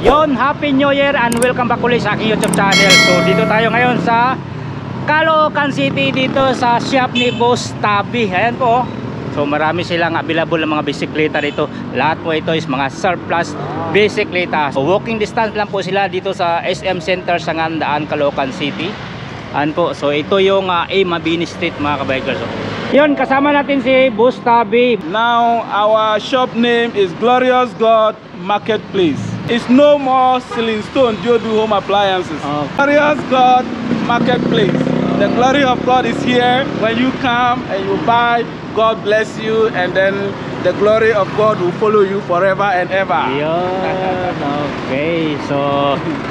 Yon, Happy New Year and welcome back ulit sa aking YouTube channel. So dito tayo ngayon sa Caloocan City dito sa shop ni Boss Tabi. Ayan po. oh. So marami silang available ng mga bisikleta dito. Lahat po ito is mga surplus bisikleta. So walking distance lang po sila dito sa SM Center sa Ngandaan, Caloocan City. Ayan po. So ito yung uh, A Mabini Street mga kabikers. So, yun, kasama natin si Boss Tabi. Now our shop name is Glorious God Marketplace. It's no more ceiling stone due to home appliances. Oh. Glorious God Marketplace. The glory of God is here. When you come and you buy, God bless you, and then the glory of God will follow you forever and ever. Yun, okay. So,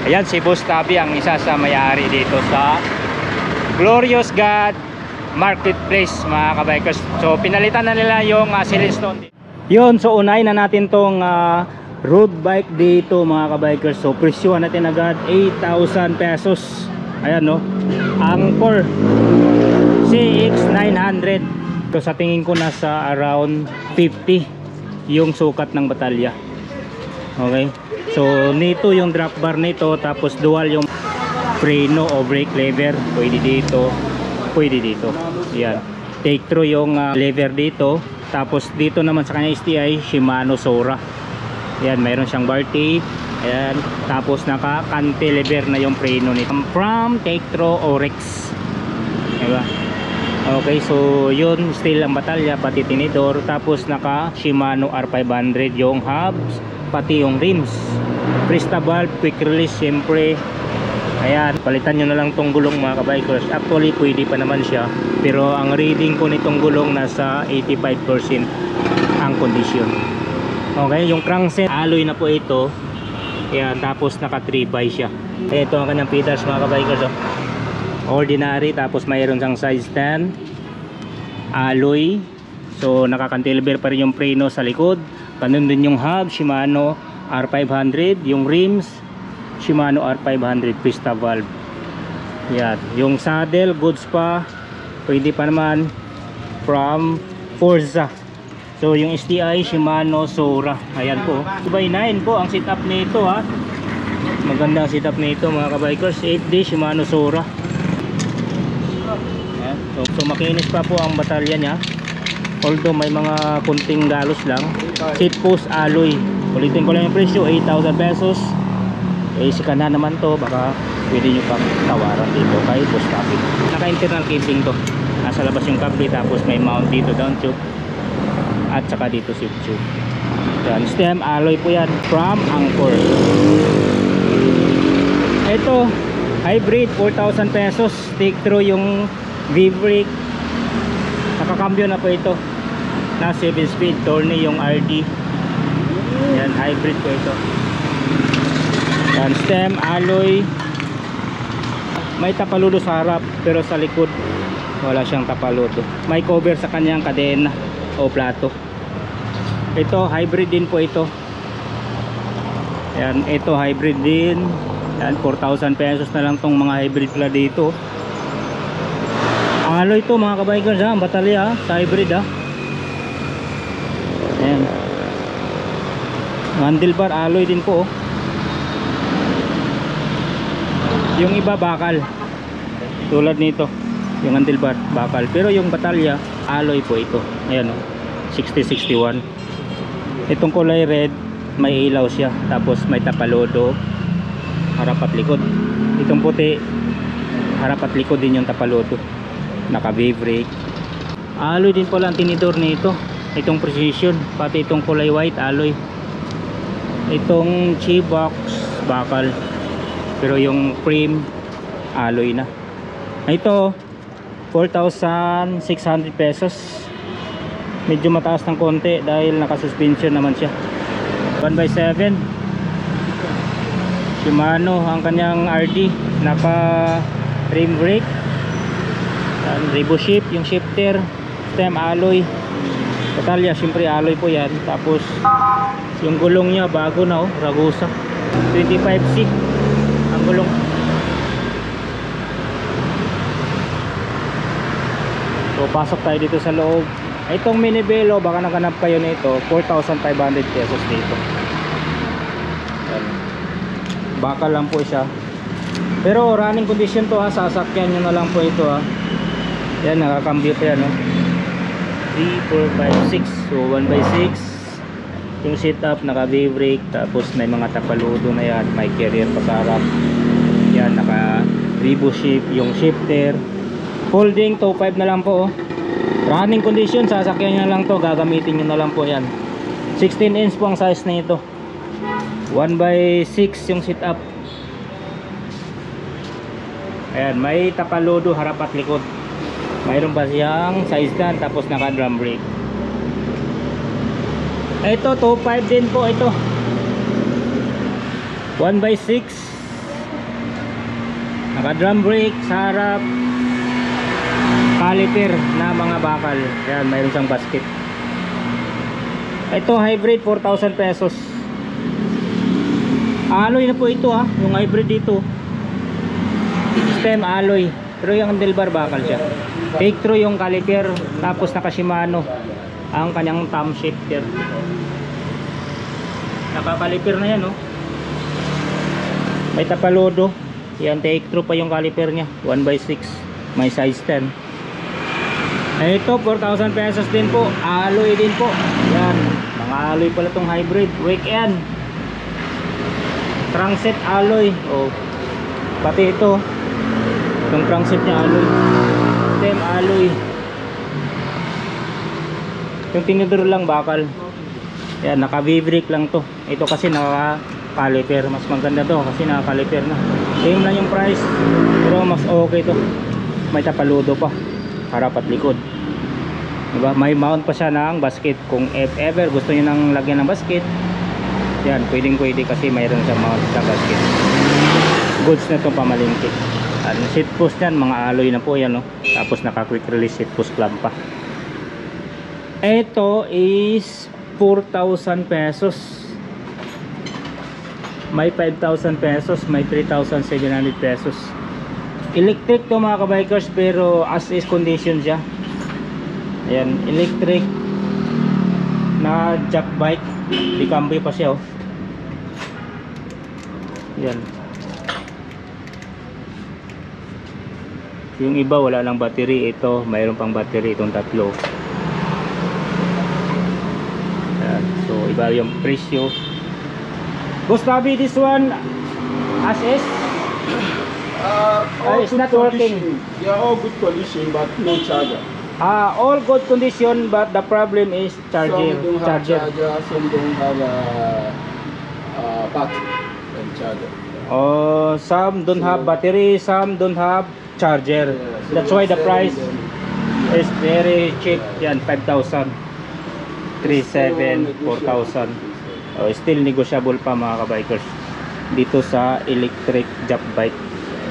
ayan si Boss Tabi ang isa sa may-ari dito sa Glorious God Marketplace mga kabikers. So, pinalitan na nila yung uh, ceiling stone. Yun, so unahin na natin tong ah, road bike dito mga kabikers. So, presyuhan natin agad 8,000 pesos. Ayan no. Ang core CX900. So, sa tingin ko nasa around 50 yung sukat ng batalya. Okay. So nito yung drop bar nito tapos dual yung preno o brake lever. Pwede dito, pwede dito. Yan. Take through yung ah, lever dito. Tapos dito naman sa kanya STI Shimano Sora. Yan, mayroon siyang bar tape. Ayan. Tapos naka cantilever na yung preno nito. From take through Orex. Diba? Okay, so yun, still ang batalya, pati tinidor. Tapos naka Shimano R500 yung hubs, pati yung rims. Presta valve, quick release, siyempre. Ayan, palitan nyo na lang tong gulong mga kabikers. Actually, pwede pa naman siya. Pero ang reading ko nitong gulong nasa 85% ang condition. Okay, yung crankset, alloy na po ito. Ayan, tapos naka 3 by siya. Ito ang kanyang peters mga kabikers. Oh ordinary tapos mayroon siyang size 10 alloy so nakakantilever pa rin yung preno sa likod ganun din yung hub Shimano R500 yung rims Shimano R500 pista valve yan yung saddle goods pa pwede pa naman from Forza so yung STI Shimano Sora ayan po 2x9 po ang setup nito ha maganda ang setup nito mga kabikers 8D Shimano Sora Ayan. So, so makinis pa po ang batalya niya. Although may mga kunting galos lang. Seat post alloy. Ulitin ko lang yung presyo, 8,000 pesos. Eh, si na naman to, baka pwede nyo pang tawaran dito kay Boss Copy. Naka-internal casing to. Nasa labas yung cable, tapos may mount dito down tube. At saka dito sweep tube. Yan, stem alloy po yan from Angkor. Ito, hybrid 4,000 pesos. Take through yung V-brake. Nakakambyo na po ito. Na 7 speed Tourney yung RD yan hybrid po ito. Yan stem alloy may tapaludo sa harap pero sa likod wala siyang tapaludo may cover sa kanyang kadena o plato. Ito hybrid din po ito. Yan ito hybrid din. Yan 4,000 pesos na lang tong mga hybrid pala dito. Alloy to mga kabikers ha? Ang batalya ha? Sa hybrid ha? Ayan. Handlebar alloy din po oh. yung iba bakal. Tulad nito yung handlebar bakal. Pero yung batalya alloy po ito. Ayan oh. 6061 itong kulay red may ilaw siya tapos may tapalodo. Harap at likod. Itong puti harap at likod din yung tapalodo. Naka brake alloy din pala ang tinidor nito. Itong precision pati itong kulay white alloy. Itong box bakal. Pero yung frame alloy na. Ito 4,600 pesos medyo mataas ng konti dahil naka suspension naman siya 1x7 Shimano ang kanyang RD naka rim brake Revo shift, yung shifter, stem alloy. Batalya, syempre alloy po yan. Tapos, yung gulong niya, bago na oh, Ragusa. 25C ang gulong. Pasok tayo dito sa loob. Itong mini velo, baka naganap kayo nito, 4,500 pesos dito. Yan. bakal lang po siya. Pero running condition to ha sasakyan nyo na lang po ito ha. Yan nakakambyo pa yan no? 3, 4, 5, 6 so 1 by 6 yung sit up naka V-brake tapos may mga tapaludo na yan. May carrier pa sa harap. Yan naka Revo shift yung shifter folding to 5 na lang po oh. running condition sasakyan nyo lang to gagamitin nyo na lang po yan. 16 inch po ang size na ito. 1 by 6 yung sit up ayan may tapaludo harap at likod. Mayroon pa siyang size gun tapos naka drum brake. Ito 2.5 din po ito. 1 by 6 naka drum brake sa harap caliper na mga bakal. Yan mayroon siyang basket. Ito hybrid 4,000 pesos. Alloy na po ito ha yung hybrid dito. Stem alloy pero yung handlebar bakal siya. Take through yung caliper tapos naka Shimano ang kanyang thumb shifter. Nakakaliper na yan oh. May tapalodo. Yan take through pa yung caliper nya 1 by 6 may size 10 ito 4,000 pesos din po. Alloy din po. Yan. Mga alloy pala tong hybrid. Weekend. Crankset alloy oh pati ito. Yung crankset nya alloy stem alloy yung tinidor lang bakal. Yan naka V-brake lang to. Ito kasi naka caliper mas maganda to kasi naka caliper na. Same lang yung price. Pero mas okay to. May tapaludo pa. Harap at likod diba? may mount pa siya ng basket. Kung if ever gusto niyo nang lagyan ng basket yan pwedeng pwede kasi mayroon siyang mount sa basket. Goods na itong pamalingkit ano, seat post yan mga alloy na po yan no? tapos naka quick release seat post clamp pa. Ito is 4,000 pesos. May 5,000 pesos may 3,700 pesos. Electric to mga kabikers pero as is condition siya ayan electric na jack bike. Di cambio pa siya oh. Yan yung iba wala lang battery. Ito mayroon pang battery. Itong tatlo. Ayan, so iba yung presyo. Bobby this one as is? Uh, Ah, it's not working. condition. Are all good condition, but no charger. Ah all good condition but the problem is charger Some don't have charger. charger, some don't have a, uh battery and charger. oh some don't have battery some don't have charger. Yeah, so that's we why the price them. is very cheap yan 5,000 3,700 4,000 oh, still negotiable pa mga kabikers. Dito sa electric jump bike.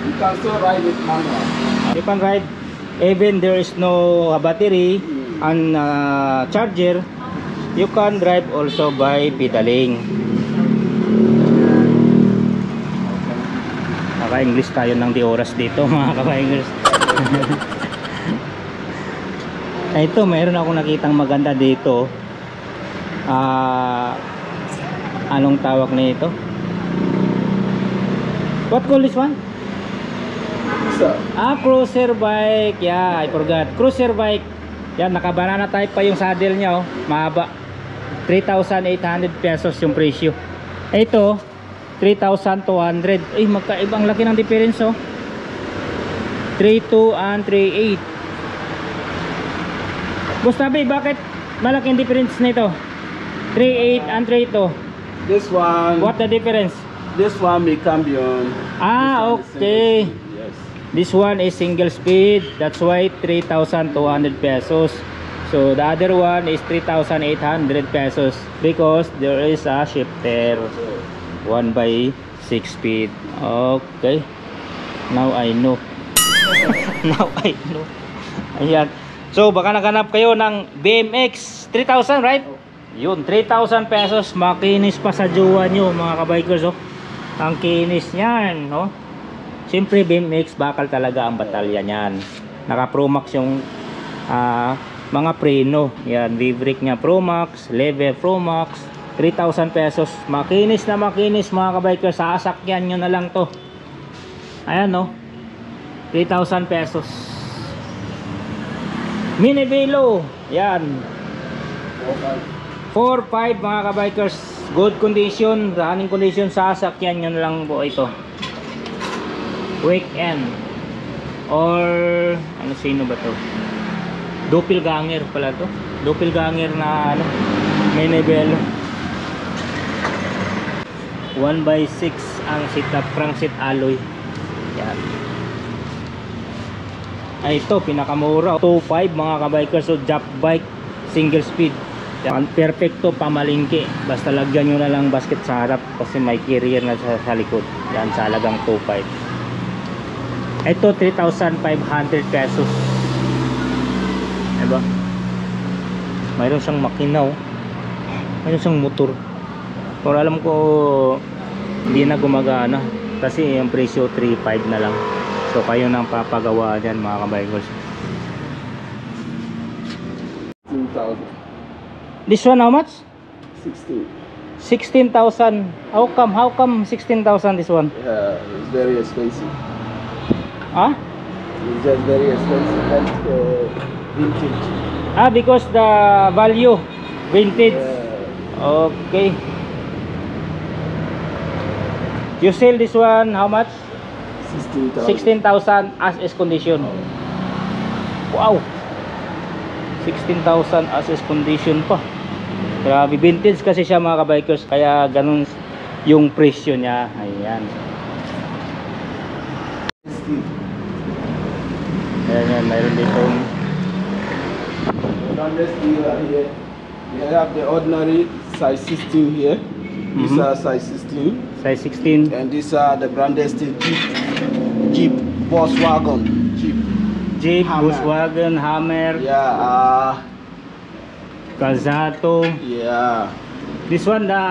You can still ride it manual. you can ride even there is no uh, battery and uh, charger you can drive also by pedaling. Naka-english tayo ng di oras dito mga kabikers ito mayroon ako nakitang maganda dito. Ah anong tawag na ito? What call this one Ah, cruiser bike. Yeah, I forgot. Cruiser bike. Yan, naka-banana type pa yung saddle niya, oh. Mahaba. 3,800 pesos yung presyo. Ito, 3,200. Ay, magkaibang laki ng difference, oh. 3,2 and 3,8. Gustabi, bakit malaking difference nito? 3,8 and 3,2. this one, What the difference? this one may cambio. Ah, This one is okay. This one is single speed. That's why 3,200 pesos. So the other one is 3,800 pesos because there is a shifter. 1 by 6 speed. Okay. Now I know. Now I know. Ayan. So baka naghanap kayo ng BMX 3,000 right? Yun, 3,000 pesos. Makinis pa sa jowa nyo mga kabikers. Oh. Ang kinis niyan. No? Siyempre BMX bakal talaga ang batalya niyan. Naka Promax yung ah, mga preno. Yan, V-brake niya Promax, lever Promax, 3,000 pesos. Makinis na makinis mga kabikers. Sasakyan nyo na lang to. Ayan no. 3,000 pesos. Mini Velo. Yan. 4-5 mga kabikers. Good condition. Running condition. Sasakyan nyo na lang po ito. Weekend. Or ano sino ba to? Doppelganger pala to. Doppelganger na ano. Mini Velo. 1 by 6 ang setup crankset alloy. Yan. Ay ito pinakamura 2.5 mga kabikers so jump bike single speed. Yan, perfecto pamalingki. Basta lagyan nyo na lang basket sa harap kasi may carrier na sa, sa likod. Yan sa halagang 2.5. Ito 3,500 pesos. Diba? Mayroon siyang makina oh. Mayroon siyang motor. Pero alam ko hindi na gumagana kasi yung presyo 3.5 na lang. So kayo nang papagawa dyan mga kabikers. 2,000. This one how much? 16. 16,000. How come? How come 16,000 this one? Yeah, it's very expensive. Ah? It's just very expensive. That's uh, vintage. Ah, because the value vintage. Yeah. Okay. You sell this one how much? 16,000. 16,000 as is condition. Wow. 16,000 as is condition pa. Grabe vintage kasi siya mga kabikers kaya ganun yung presyo niya. Ayan. Ayan yan, mayroon ditong Branded steel are here. We have the ordinary size 16 here. These Mhm. are size 16. size 16, And these are the branded steel Jeep. Jeep. Volkswagen. Jeep. Jeep, Hammer. Volkswagen, Hammer, Yeah. Uh, Calzato. yeah. This one the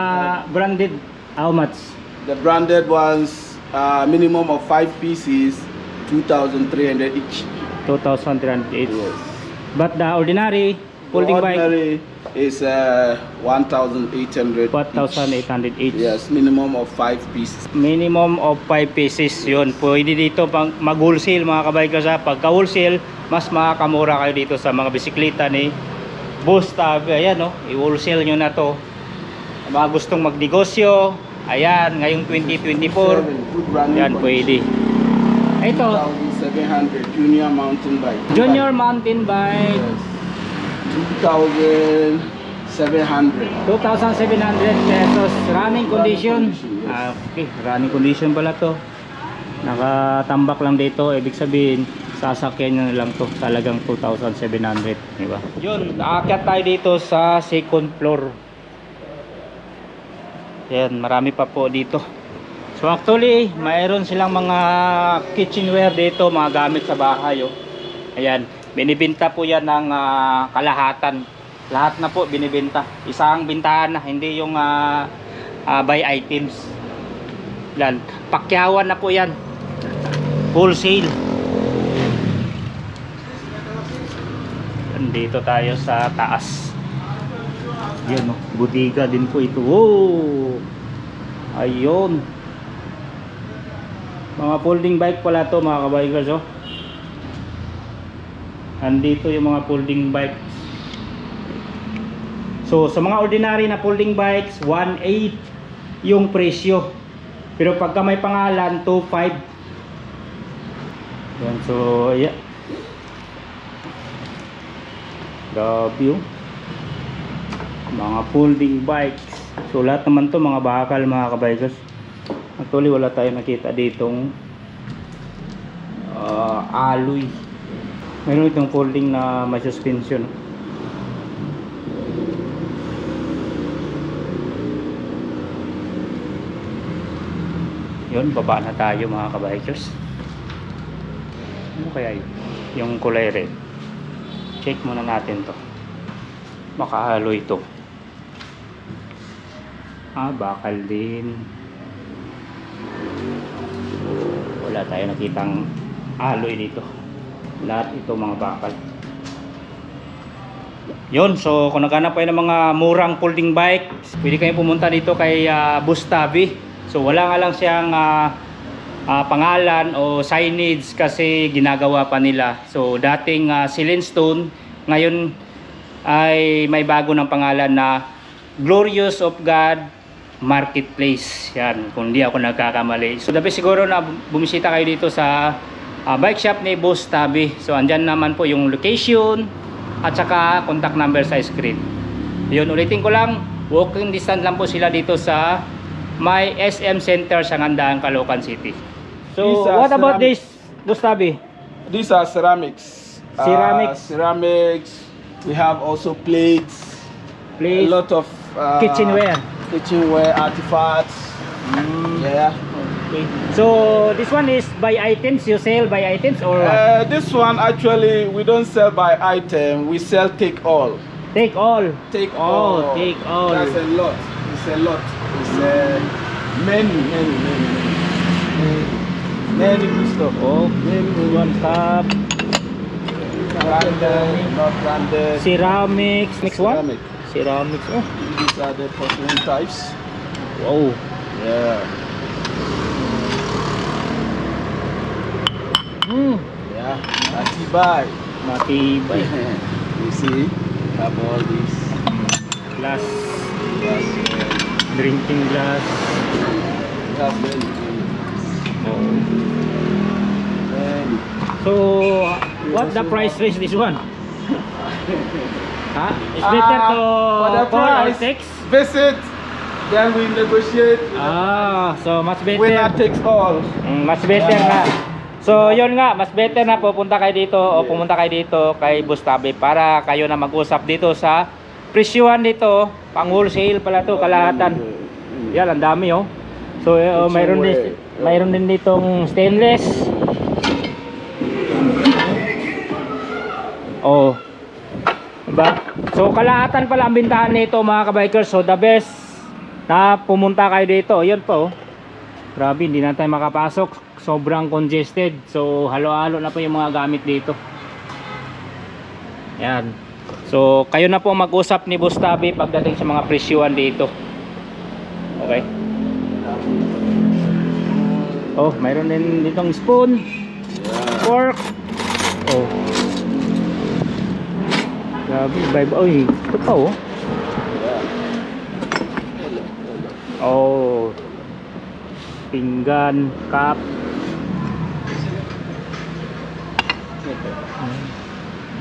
branded how much? The branded ones, uh, minimum of five pieces, 2,300 each. 2,300 each. Yes. But the ordinary folding bike ordinary is uh, 1,800 each. 4,800 each. Yes, minimum of five pieces. Minimum of 5 pieces yun. Pwede dito pang mag-wholesale mga kabikers ha. Pagka wholesale, mas makakamura kayo dito sa mga bisikleta ni Busta. Ayan no, i-wholesale nyo na to. Mga gustong magnegosyo, ayan, ngayong 2024, Good running yan pwede. Ito, 2,700 junior mountain bike. Junior mountain bike, Yes. 2,700. 2,700 pesos. Running condition. condition, yes. Ah, okay, running condition pala to. Nakatambak lang dito, ibig sabihin sasakyan nyo lang to talagang 2,700 di ba? Yun, aakyat tayo dito sa second floor. Yan, marami pa po dito. So actually, mayroon silang mga kitchenware dito, mga gamit sa bahay. Oh. Ayan, binibenta po yan ng ah, kalahatan. Lahat na po binibenta. Isang bintahan na, hindi yung ah, ah, buy items. Yan, pakyawan na po yan. Wholesale. Dito tayo sa taas. Yan oh, budiga din po ito. Wow! Ayun. Mga folding bike pala to mga kabikers oh. Andito yung mga folding bikes. So sa mga ordinary na folding bikes, 1.8 yung presyo. Pero pagka may pangalan, 2.5. Yan, so yeah. Grabe oh. Mga folding bikes. So lahat naman to mga bakal mga kabikers. Actually wala tayong nakita ditong ah, alloy. Meron itong folding na may suspension. Yun, baba na tayo mga kabikers. Ano kaya yun? Yung kulay red. Check muna natin to. Makahaloy to. Ah, bakal din. Wala tayo nakitang alloy dito. Lahat ito mga bakal. Yun, so kung naghanap kayo ng mga murang folding bike, pwede kayong pumunta dito kay uh, Bustavi. So wala nga lang siyang ah, ah, pangalan o signage kasi ginagawa pa nila. So dating uh, Stone, ngayon ay may bago ng pangalan na Glorious of God Marketplace. Yan, kung di ako nagkakamali. So dapat siguro na bumisita kayo dito sa ah, bike shop ni Boss Tabi. So andyan naman po yung location at saka contact number sa screen. Yun, ulitin ko lang, walking distance lang po sila dito sa may SM Center sa Ngandaan, Caloocan City. So, These what about this, Gustavi? These are ceramics. Ceramics. Uh, ceramics. We have also plates. Please, A lot of uh, kitchenware. Kitchenware artifacts. Yeah. Okay. So, this one is by items, you sell by items or? Uh, this one actually we don't sell by item. We sell take all. Take all. Take Oh, all. take all. That's a lot. It's a lot. It's uh, many, many, many, many, many good stuff. Oh, one cup, Branded, not branded. ceramics. Next one? Ceramic. Ceramics. Oh, These are the porcelain types. wow. Yeah. Hmm. Yeah. Atibai. Matibay. you see, have all these. Glass. Yes. Drinking glass. We have many, many. Oh. So, what the price range this one? Huh? It's Ah, better to for the price, text? Visit, then we negotiate. Ah, so much better. Winner takes all. Mm, mas better na. So, yun nga, mas better na pupunta kayo dito o Yeah. pumunta kayo dito kay Bustabe para kayo na mag-usap dito sa presyuhan dito. Pang wholesale pala to, kalahatan. Yan, ang dami oh. So, It's mayroon din, mayroon din ditong stainless. Oh. Diba? So, kalahatan pala ang bintahan nito mga kabikers. So, the best na pumunta kayo dito. Yun po. Grabe, hindi na tayo makapasok. Sobrang congested. So, halo-halo na po yung mga gamit dito. Yan. So, kayo na po mag-usap ni Bustabi pagdating sa mga presyuhan dito. Okay. Oh, mayroon din ditong spoon, fork. Oh. Grabe, vibe. Oy, ito pa oh. Oh. Pinggan, cup.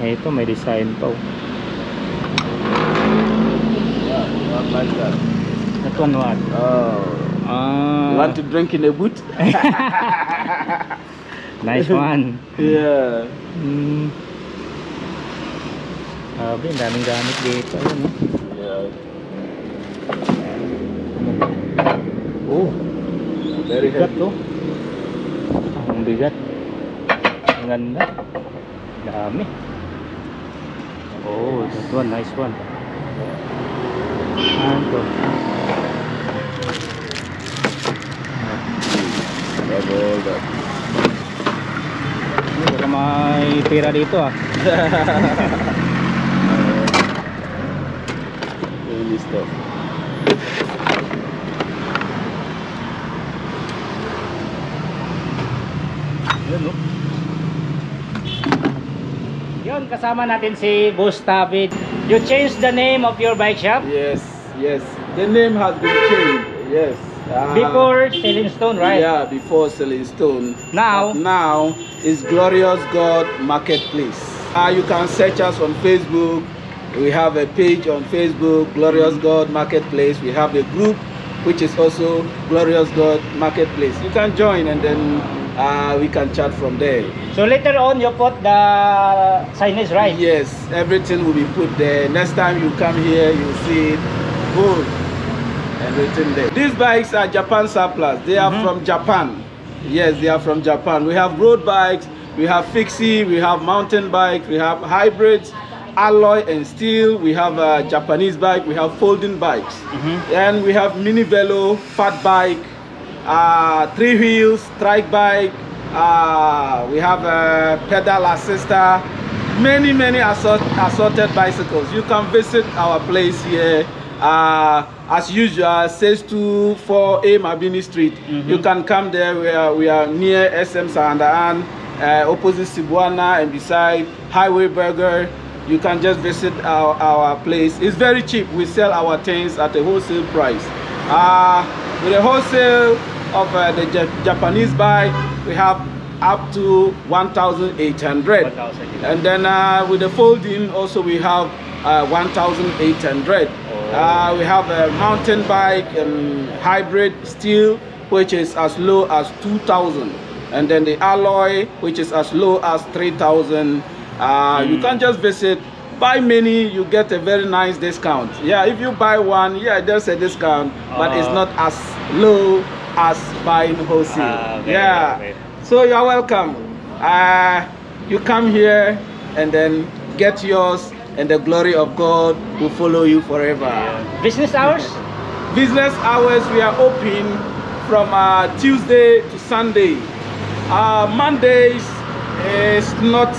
Eh, ito may design pa oh. That. One what? Oh. Ah. You want to drink in a boot? nice one. yeah. Hmm. Sabi, ang daming gamit dito. Ayun, oh. Yeah. Oh, Very bigat heavy. to. Ang bigat. Ang ganda. Dami. Oh, that one, nice one. Ano to? All that. Baka may pera dito ah. Really stuff. Yun, no? Yun, kasama natin si Boss David. You changed the name of your bike shop? Yes, yes. The name has been changed. Yes. Ah, Before Selling Stone, right? Yeah, before Selling Stone. Now? But now is Glorious God Marketplace. Uh, you can search us on Facebook. We have a page on Facebook, Glorious God Marketplace. We have a group which is also Glorious God Marketplace. You can join and then uh, we can chat from there. So later on, you put the signage, right? Yes, everything will be put there. Next time you come here, you'll see it good and written there. These bikes are Japan surplus. They are Mhm. from Japan. Yes, they are from Japan. We have road bikes, we have fixie, we have mountain bikes, we have hybrids, alloy and steel. We have a Japanese bike, we have folding bikes. Mhm. And we have mini velo, fat bike, uh, three wheels, trike bike. Uh, we have a pedal assister, many many assort, assorted bicycles. You can visit our place here. Uh, as usual, says to 4A Mabini Street. You can come there. We are, we are near SM Sandaan, uh, opposite Sibuana, and beside Highway Burger. You can just visit our, our place. It's very cheap. We sell our things at a wholesale price. Uh, with a wholesale of uh, the Ja- Japanese bike, we have up to 1,800. 1,800. And then uh, with the folding, also we have uh, 1,800. Uh, we have a mountain bike um, hybrid steel, which is as low as 2,000. And then the alloy, which is as low as 3,000. Uh, You can't just visit. Buy many, you get a very nice discount. Yeah, if you buy one, yeah, there's a discount, but it's Ah. not as low as buying wholesale. Okay, yeah. So you're welcome. Uh, you come here and then get yours, and the glory of God will follow you forever. Business hours? Business hours we are open from uh, Tuesday to Sunday. Uh, Mondays is not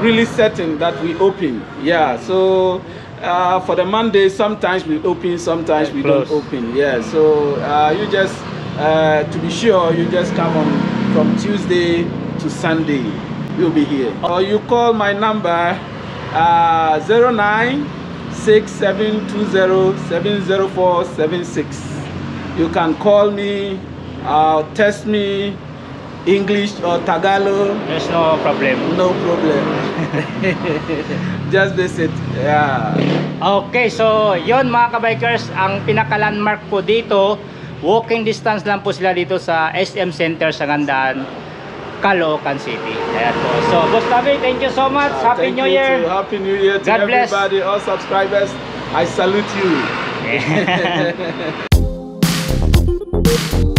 really certain that we open. Yeah, so uh, for the Monday, sometimes we open, sometimes we Close. don't open. Yeah, so uh, you just uh, to be sure, you just come on from Tuesday to Sunday. We'll be here. Or you call my number uh, 09 6720 You can call me, uh, text me, English or Tagalog, There's no problem. no problem. Just visit. Yeah. Okay, so yon mga kabikers, ang pinaka-landmark po dito, walking distance lang po sila dito sa SM Center sa Gandaan, Caloocan City. Ayan po. So, Boss Tavi, thank you so much. Uh, Happy New you Year. Happy New Year to God bless. everybody, all subscribers. I salute you.